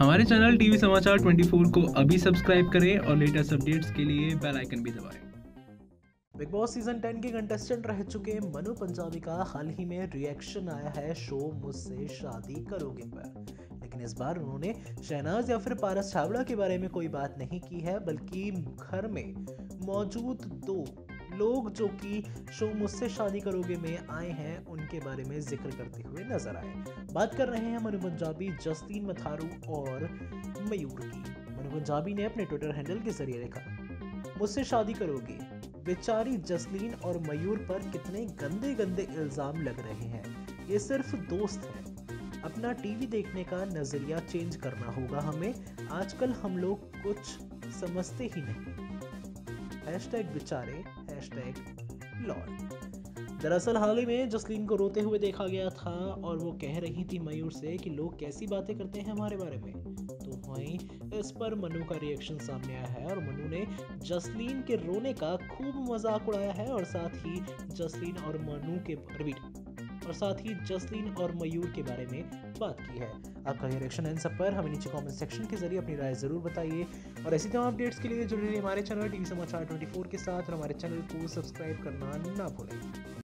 हमारे channel TV समाचार 24 को अभी सब्सक्राइब करें और लेटेस्ट अपडेट्स के लिए बेल आइकन भी दबाएँ। बिग बॉस सीज़न 10 के कंटेस्टेंट रह चुके मनु पंजाबी का। हाल ही में रिएक्शन आया है, शो मुझसे शादी करोगे पर। लेकिन इस बार उन्होंने शहनाज या फिर पारस छावड़ा के बारे में कोई बात नहीं की है, बल्कि घर में मौजूद दो लोग जो कि शो मुझसे शादी करोगे में आए हैं, उनके बारे में ज़िक्र करते हुए नज़र आए। बात कर रहे हैं मनु पंजाबी जस्तीन मथारू और मयूर की। मनु पंजाबी ने अपने ट्विटर हैंडल के ज़रिए लिखा, मुझसे शादी करोगे? बेचारी जसलीन और मयूर पर कितने गंदे गंदे इल्ज़ाम लग रहे हैं। ये सिर्फ़ दोस्त है। अपना टीवी देखने का नज़रिया चेंज करना होगा हमें। आजकल हम लोग कुछ समझते ही नहीं। हैशटैग बेचारे हैशटैग लॉर्ड दरअसल हाल ही में जसलीन को रोते हुए देखा गया था और वो कह रही थी मयूर से कि लोग कैसी बातें करते हैं हमारे बारे में। तो वहीं इस पर मनु का रिएक्शन सामने आया है और मनु ने जसलीन के रोने का खूब मज़ाक उड़ाया है और साथ ही जसलीन और मनु के रिपीट और साथ ही जसलीन और मयूर के बारे में बात की है। आपका ये रिएक्शन इन सब पर हमें नीचे कमेंट सेक्शन के ज़रिए अपनी राय ज़रूर बताइए। और ऐसी तमाम अपडेट्स के लिए जुड़े रहिए हमारे चैनल टीवी समाचार 24 के साथ और हमारे चैनल को सब्सक्राइब करना ना भूलें।